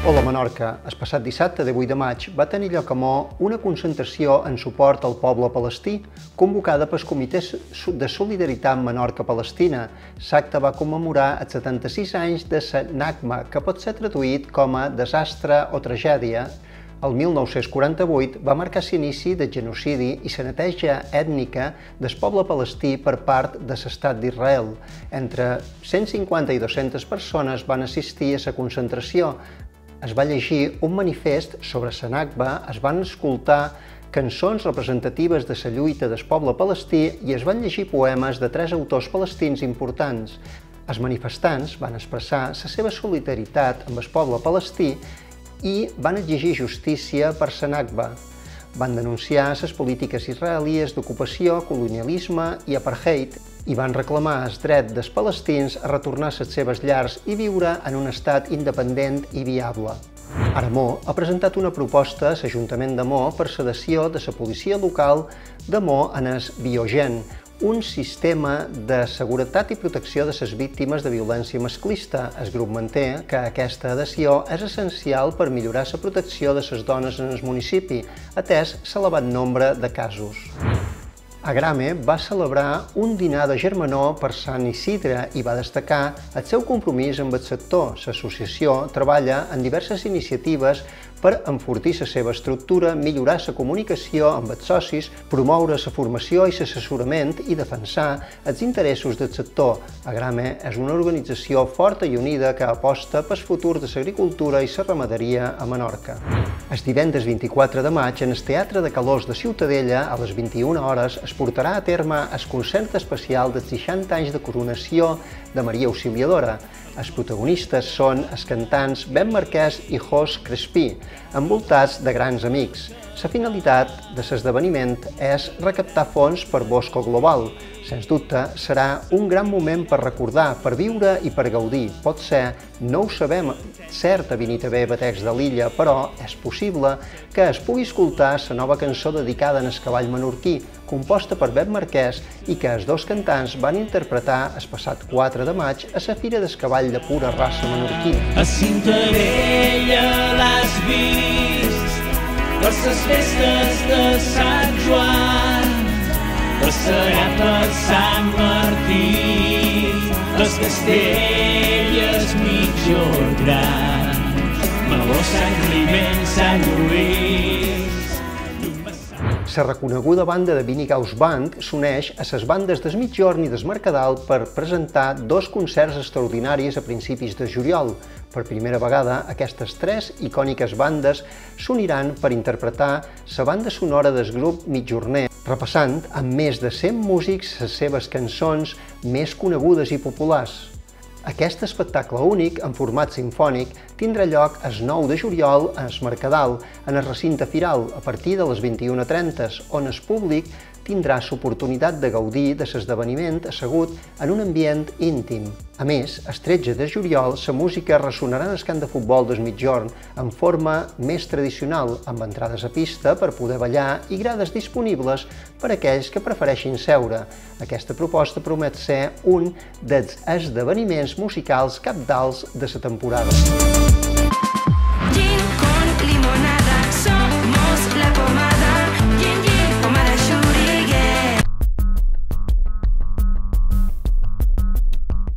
Hola Menorca, el passat dissabte de 8 de maig va tenir lloc a Mo una concentració en suport al poble palestí convocada pel Comitè de Solidaritat Menorca-Palestina. L'acte va commemorar els 76 anys de la Nakba, que pot ser traduït com a desastre o tragèdia, el 1948 va marcar l'inici del genocidi i la neteja ètnica del poble palestí per part de l'estat d'Israel. Entre 150 i 200 persones van assistir a la concentració. Es va llegir un manifest sobre la Nakba, es van escoltar cançons representatives de la lluita del poble palestí i es van llegir poemes de tres autors palestins importants. Els manifestants van expressar la seva solidaritat amb el poble palestí i van exigir justícia per Sanakba. Van denunciar les polítiques israelies d'ocupació, colonialisme i apartheid i van reclamar el dret dels palestins a retornar a les seves llars i viure en un estat independent i viable. Aramó ha presentat una proposta a l'Ajuntament de Mo per sedació de la policia local de Mo en el Biogen, un sistema de seguretat i protecció de les víctimes de violència masclista. El grup manté que aquesta adhesió és essencial per millorar la protecció de les dones en el municipi, atès l'elevat nombre de casos. Agrame va celebrar un dinar de germanor per Sant Isidre i va destacar el seu compromís amb el sector. L'associació treballa en diverses iniciatives per enfortir la seva estructura, millorar la comunicació amb els socis, promoure la formació i l'assessorament i defensar els interessos del sector. Agrame és una organització forta i unida que aposta pel futur de l'agricultura i la ramaderia a Menorca. El divendres 24 de maig, en el Teatre de Calós de Ciutadella, a les 21 hores, es portarà a terme el concert especial dels 60 anys de coronació de Maria Auxiliadora. Els protagonistes són els cantants Ben Marquès i Jos Crespí, envoltats de grans amics. La finalitat de l'esdeveniment és recaptar fons per Bosco Global. Sens dubte, serà un gran moment per recordar, per viure i per gaudir. Pot ser, no ho sabem cert a Vinitavé Batecs de l'Illa, però és possible que es pugui escoltar la nova cançó dedicada en el cavall menorquí, composta per Bet Marquès i que els dos cantants van interpretar el passat 4 de maig a la Fira del Cavall de pura raça menorquí. A Cintarella l'has vist per les festes de Sant Joan, passejar per Sant Martí, les castelles mitjor grans, Meló, Sant Climent, Sant Lluís, la reconeguda banda de Vinigaus Band s'uneix a les bandes des Mitjorn i des Mercadal per presentar dos concerts extraordinaris a principis de juliol. Per primera vegada, aquestes tres icòniques bandes s'uniran per interpretar la banda sonora del grup Mitjorner, repassant amb més de 100 músics les seves cançons més conegudes i populars. Aquest espectacle únic, en format sinfònic, tindrà lloc el 9 de juliol a Es Mercadal, en el recinte firal, a partir de les 21.30, on el públic tindrà l'oportunitat de gaudir de l'esdeveniment assegut en un ambient íntim. A més, el 13 de juliol, la música ressonarà en el camp de futbol del mitjorn en forma més tradicional, amb entrades a pista per poder ballar i grades disponibles per a aquells que prefereixin seure. Aquesta proposta promet ser un dels esdeveniments musicals capdals de la temporada.